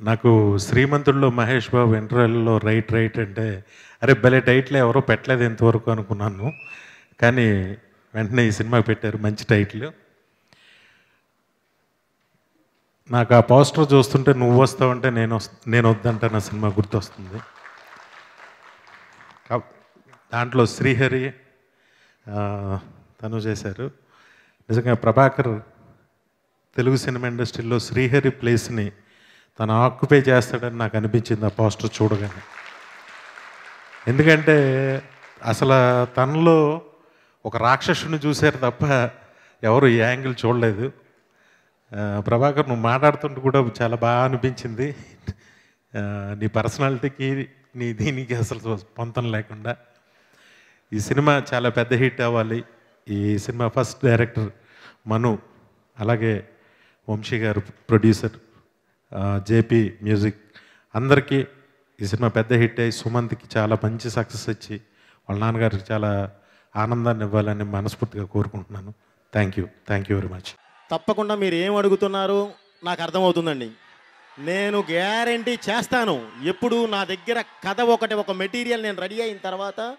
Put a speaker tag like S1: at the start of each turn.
S1: నాకు శ్రీమంతుల్లో మహేష్ బాబు ఇంటర్వెల్లో రైట్ రైట్ అంటే అరే భలే టైటిల్ ఎవరో పెట్టలేదు ఇంతవరకు అనుకున్నాను. కానీ వెంటనే ఈ సినిమా పెట్టారు మంచి టైటిల్. నాకు ఆ పోస్టర్ చూస్తుంటే నువ్వు వస్తావంటే నేను నేను వద్దంటే నా సినిమా గుర్తొస్తుంది. దాంట్లో శ్రీహరి తను చేశారు. నిజంగా ప్రభాకర్ తెలుగు సినిమా ఇండస్ట్రీలో శ్రీహరి ప్లేస్ని తను ఆక్యుపై చేస్తాడని నాకు అనిపించింది ఆ పోస్టర్ చూడగానే. ఎందుకంటే అసలు తనలో ఒక రాక్షసుని చూశారు తప్ప ఎవరు ఈ యాంగిల్ చూడలేదు. ప్రభాకర్ నువ్వు మాట్లాడుతుంటే కూడా చాలా బాగా అనిపించింది. నీ పర్సనాలిటీకి నీ దీనికి అసలు పొంతం లేకుండా. ఈ సినిమా చాలా పెద్ద హిట్ అవ్వాలి. ఈ సినిమా ఫస్ట్ డైరెక్టర్ మను అలాగే వంశీ గారు ప్రొడ్యూసర్. JP music. అందరికీ ఈ సినిమా పెద్ద హిట్ అయ్యి సుమంత్కి చాలా మంచి సక్సెస్ ఇచ్చి వాళ్ళ నాన్నగారికి చాలా ఆనందాన్ని ఇవ్వాలని మనస్ఫూర్తిగా కోరుకుంటున్నాను. Thank you. Thank you very much.
S2: తప్పకుండా మీరు ఏం అడుగుతున్నారు నాకు అర్థమవుతుందండి. నేను గ్యారంటీ చేస్తాను. ఎప్పుడు నా దగ్గర కథ ఒకటి ఒక మెటీరియల్ నేను రెడీ అయిన తర్వాత